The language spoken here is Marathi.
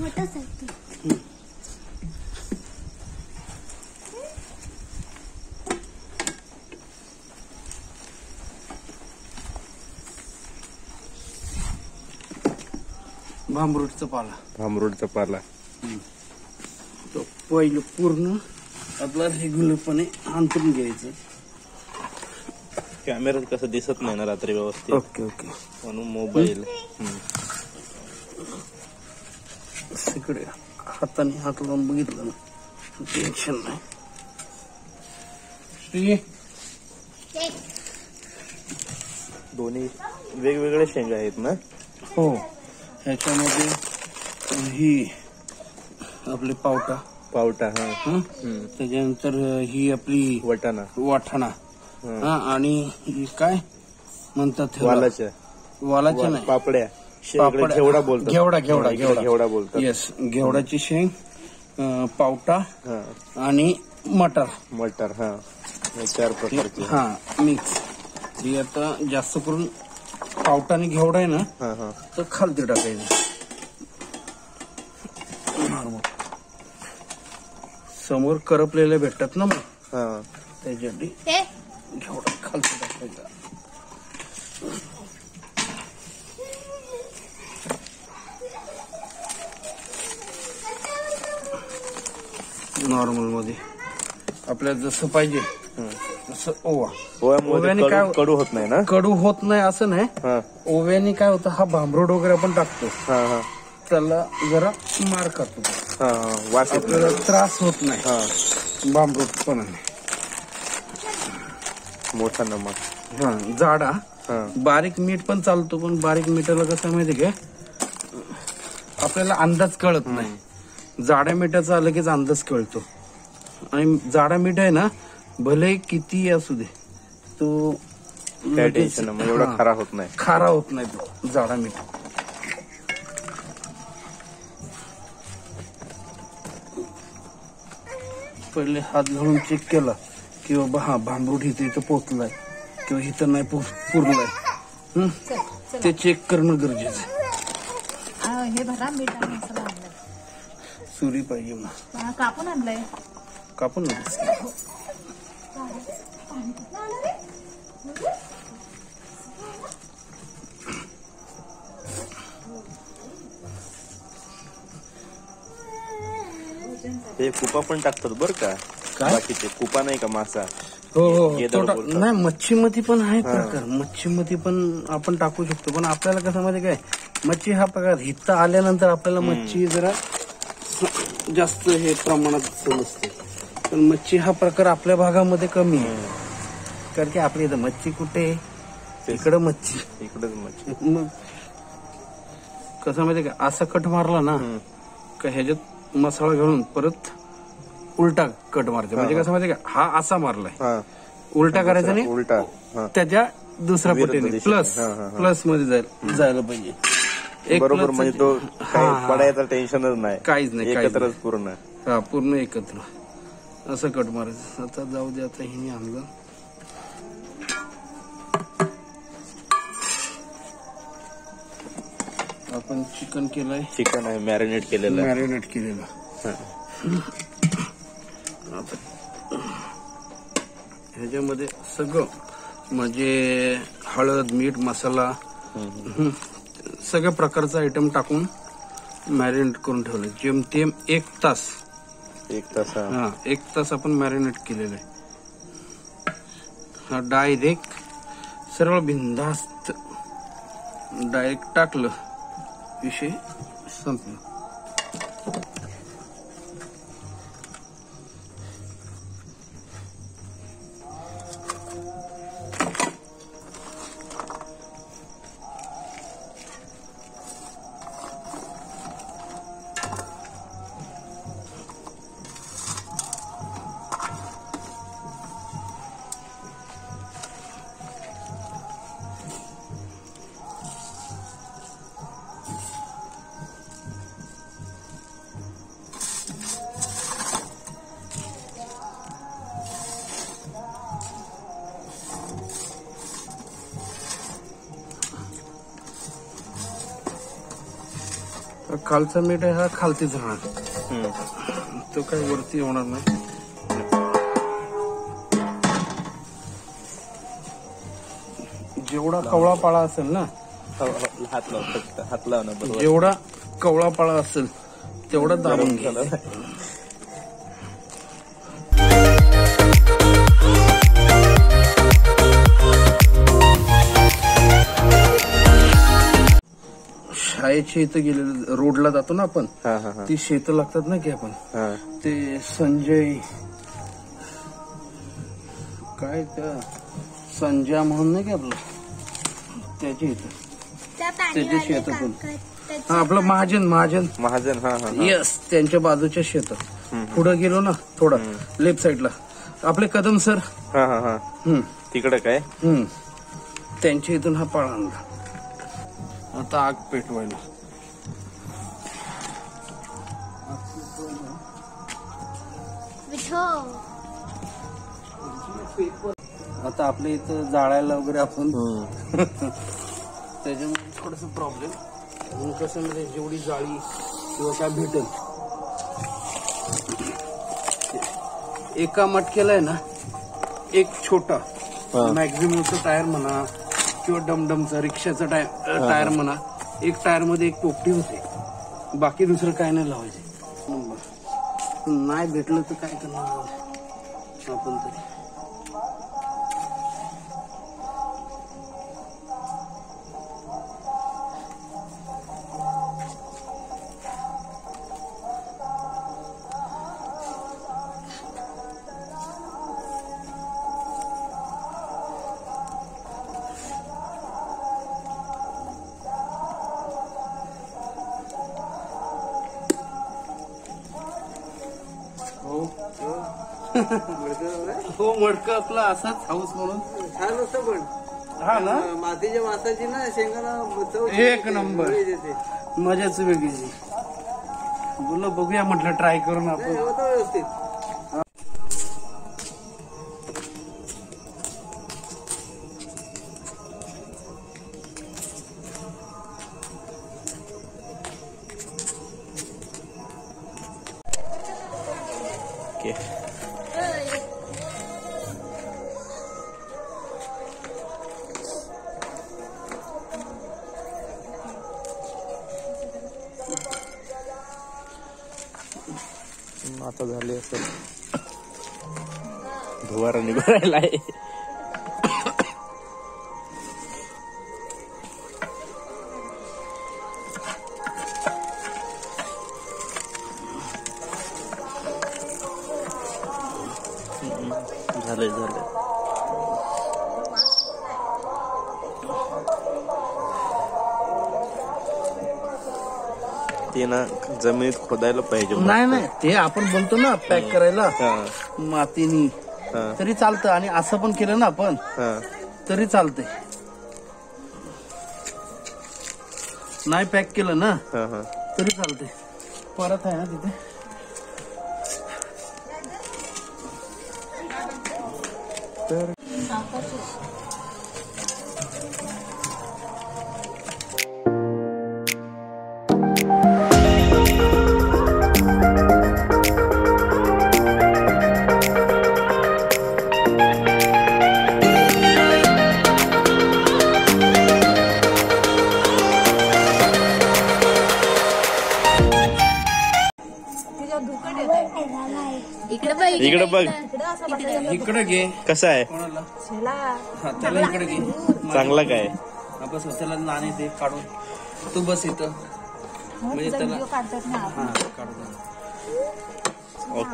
मोठाच आहे तो. भांबरूटचा पाला. भांबरूडचा पाला. तो पहिलं पूर्ण आपला रेग्युलरपणे अंतरून घ्यायचं. कॅमेऱ्यात कसं दिसत नाही ना रात्री व्यवस्थित. Okay okay. म्हणून मोबाईल तिकडे. हाताने हात लावून बघितलं ना. टेन्शन नाही. श्री. दोन्ही वेगवेगळे शेंगा आहेत ना? हो. ह्याच्यामध्ये ही आपली पावटा. पावटा हा. हं? त्याच्यानंतर ही आपली वटाणा. हं. हा आणि ही काय म्हणतात? वालाच्या. वालाच्या नाही. पापड्या. पापड- घेवडा बोलतात. घेवडा घेवडा घेवडा घेवडा. बोलतात. येस घेवडाची शेंग पावटा हा. आणि मटर. मटर हा. चार प्रकारचे. हा मिक्स ही आता जास्त करून पावटा आणि घेवडा आहे ना हा हा. तर खालती टाकायचं. समोर करपलेले भेटतात ना मग हा. त्याच्यासाठी घेवडा खालती टाकायचा. नॉर्मलमध्ये आपल्याला जसं पाहिजे. तसं ओवा. ओव्याने कडू- काय- कडू होत नाही ना? कडू होत नाही असं नाही. हा. ओव्याने काय होतं हा भांबरोड वगैरे आपण टाकतो. हा हा. त्याला जरा मार करतो तो. हा हा. वास येत. आपल्याला त्रास होत नाही. हा. भांबरोटपणाने मोठा नमक. हा जाडा. हा. बारीक मीठ पण चालतो पण बारीक मिठाला कसं माहिती का? आपल्याला अंदाज कळत नाही. जाड्या मिठाचा लगेच अंदाज कळतो. आणि जाडा मीठ आहे ना भले किती असू दे तो काय लगेच- टेन्शन नाही मग एवढा हा, खरा होत नाही. खारा होत नाही तो जाडा मीठ. पहिले हात घालून चेक केला की बाबा हा भांबरूट इथे इथं पोचलाय किंवा इथं नाही पुरलाय. हं? ते चेक करणं गरजेचं आहे. सुरी पाहिजे मग कापून आणलंय. कापून. ते कुपा पण टाकतात बर का? काय? बाकीचे. कुपा नाही का मासा? हो हो हो. तो टा- बोलतात. नाही मच्छीमध्ये पण आहे प्रकार. मच्छीमध्ये पण आपण टाकू शकतो. पण आपल्याला कसं माहिती काय? मच्छी हा प्रकार. हित आल्यानंतर आपल्याला मच्छी जरा जास्त हे प्रमाणात समजते पण मच्छी हा प्रकार आपल्या भागामध्ये कमी आहे. कारण की आपल्या इथं मच्छी कुठे? आहे? इकडं मच्छी. इकडेच मच्छी. मग कसं माहिती का? असा कट मारला ना का ह्याच्यात मसाला घालून परत उलटा कट मारते. म्हणजे कसं माहिती का? हा असा मारलाय. उलटा करायचा नाही उलटा. त्याच्या दुसऱ्या पटीने. प्लस. प्लसमध्ये जायला पाहिजे. बरोबर म्हणजे तो काही. पडायचं टेन्शनच नाही. काहीच नाही, एकत्रच पूर्ण. हा पूर्ण एकत्र. असं कट मारायचं. आता जाऊ दे आता हिने आणलं. आपण चिकन केलंय. चिकन आहे मॅरिनेट केलेलं. मॅरिनेट केलेलं. हा. आता ह्याच्यामध्ये सगळं म्हणजे हळद मीठ मसाला. सगळ्या प्रकारचा आयटम टाकून मॅरिनेट करून ठेवलं. जेमतेम एक तास. एक तास हा. एक तास आपण मॅरिनेट केलेलं आहे. हा डायरेक्ट सर्व बिंदास्त डायरेक्ट टाकलं. विषय संपला. खालचा मीठ आहे हा खालतीच राहणार. तो काही वरती होणार नाही. जेवढा कवळा पाळा असेल ना हात लाव फक्त हात लाव ना बरोबर. जेवढा कवळा पाळा असेल तेवढा दाबून घ्या शाळेच्या इथं गेलेलं रोडला जातो ना आपण हा हा हा. ती शेतं लागतात ना की आपण. हा. ते संजय काय त्या संजय म्हणून नाही का आपलं? त्याच्या इथं. त्या त्याच्या शेतात पण त्याच्या हा आपलं महाजन महाजन. महाजन हा हा हा. येस त्यांच्या बाजूच्या शेतात. पुढे गेलो ना थोडा लेफ्ट साईडला. आपले कदम सर. हा हा हा. हम्म. तिकडे काय? हम्म. त्यांच्या इथून हा पळा आणला. आता आग पेटवायला विठो आता आपल्या इथं जाळायला वगैरे आपण. त्याच्यामुळे थोडस प्रॉब्लेम म्हणून कसं म्हणजे जेवढी जाळी किंवा काय भेटेल एका मटक्याला आहे ना एक छोटा. मॅक्झिममचा टायर म्हणा किंवा डमडमचा रिक्षाचा टायर टायर म्हणा एक टायरमध्ये एक पोपटी होते. बाकी दुसरं काय नाही लावायचे. नाही भेटलं तर काय करणार? आपण तरी. हो मडकं आपला असाच हाऊस म्हणून. छान असतं पण. हा ना? मातीच्या मासाची ना शेंगाला चव एक नंबर. देते. मजाच वेगळी बोला बघूया म्हटलं ट्राय करून नाही, आपण. होतं व्यवस्थित. ओके. धुवारा निघायला आहे. ते ना जमिनीत खोदायला पाहिजे. नाही नाही ते आपण बोलतो ना पॅक करायला मातीनी. तरी चालतं. आणि असं पण केलं ना आपण तरी चालतंय. नाही पॅक केलं ना तरी चालतंय. परत आहे ना तिथे. तिच्यावर इकडे बघ इकडे बघ. इकडं. असं बसायचं. इकडे घे. कसा आहे? त्याला इकडे घे. चांगला काय? हा, बस त्याला नाणे दे काढून. तू बस इथं. म्हणजे त्याला- काढतात ना. हा काढून.